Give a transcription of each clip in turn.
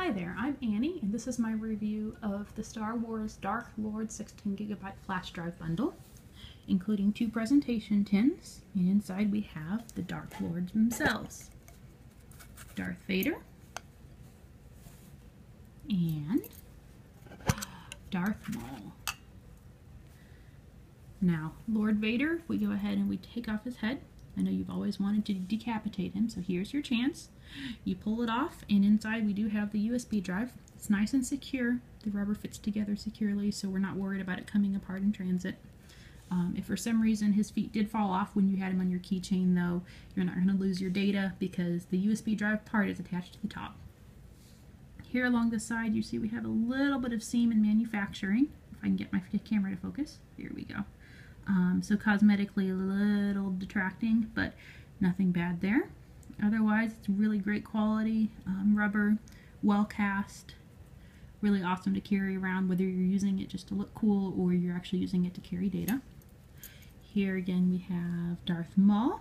Hi there, I'm Annie, and this is my review of the Star Wars Dark Lord 16GB flash drive bundle, including two presentation tins, and inside we have the Dark Lords themselves. Darth Vader, and Darth Maul. Now, Lord Vader, if we go ahead and we take off his head, I know you've always wanted to decapitate him, so here's your chance. You pull it off, and inside we do have the USB drive. It's nice and secure. The rubber fits together securely, so we're not worried about it coming apart in transit. Um, if for some reason his feet did fall off when you had him on your keychain, though, you're not going to lose your data because the USB drive part is attached to the top. Here along the side, you see we have a little bit of seam in manufacturing. If I can get my camera to focus. Here we go. Um, so cosmetically a little detracting, but nothing bad there. Otherwise, it's really great quality um, rubber, well cast, really awesome to carry around whether you're using it just to look cool or you're actually using it to carry data. Here again we have Darth Maul.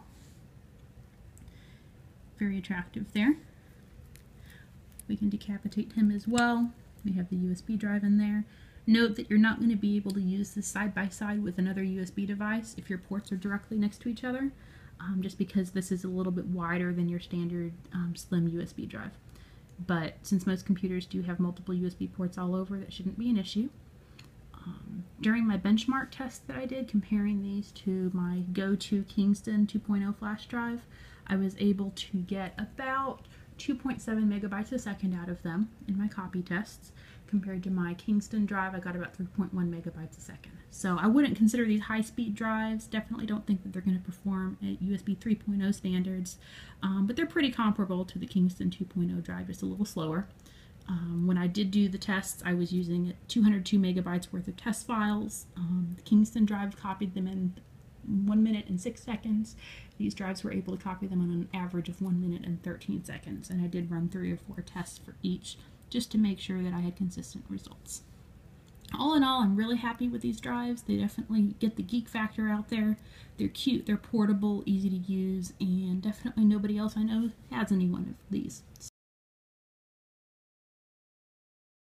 Very attractive there. We can decapitate him as well. We have the USB drive in there. Note that you're not going to be able to use this side by side with another USB device if your ports are directly next to each other, um, just because this is a little bit wider than your standard um, slim USB drive. But since most computers do have multiple USB ports all over, that shouldn't be an issue. Um, during my benchmark test that I did comparing these to my go-to Kingston 2.0 flash drive, I was able to get about 2.7 megabytes a second out of them in my copy tests. Compared to my Kingston drive, I got about 3.1 megabytes a second. So I wouldn't consider these high-speed drives. Definitely don't think that they're going to perform at USB 3.0 standards, um, but they're pretty comparable to the Kingston 2.0 drive, just a little slower. Um, when I did do the tests, I was using 202 megabytes worth of test files. Um, the Kingston drive copied them in one minute and six seconds. These drives were able to copy them on an average of one minute and 13 seconds, and I did run three or four tests for each just to make sure that I had consistent results. All in all, I'm really happy with these drives. They definitely get the geek factor out there. They're cute, they're portable, easy to use, and definitely nobody else I know has any one of these.